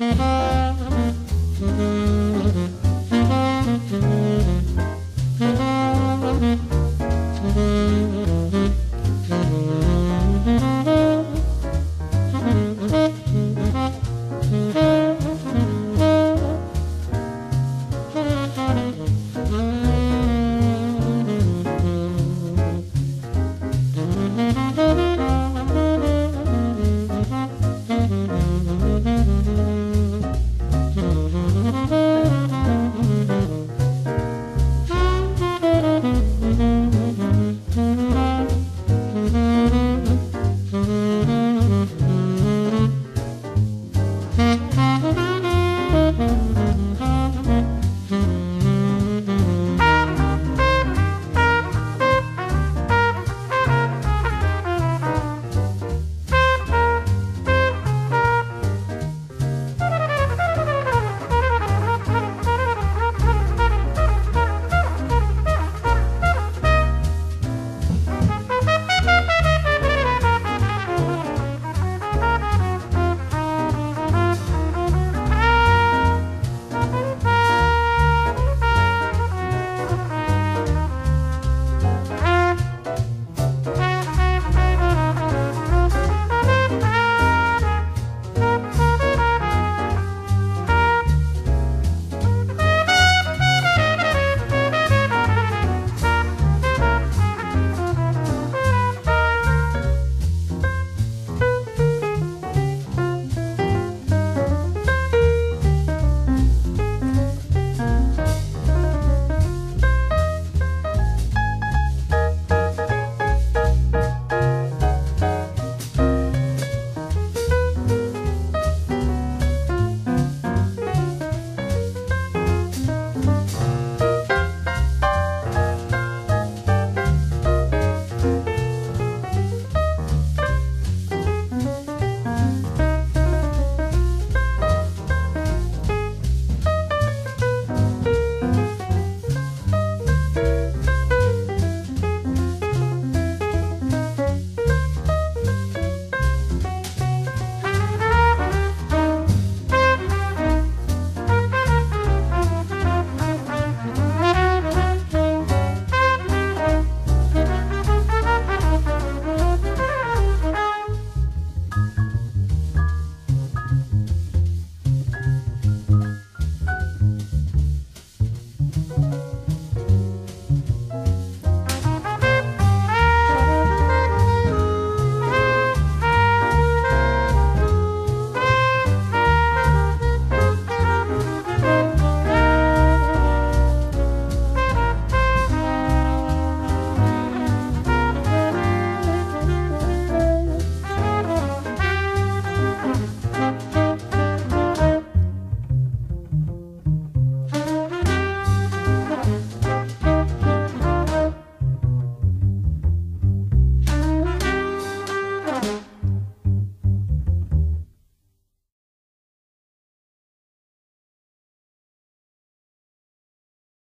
Mm-hmm.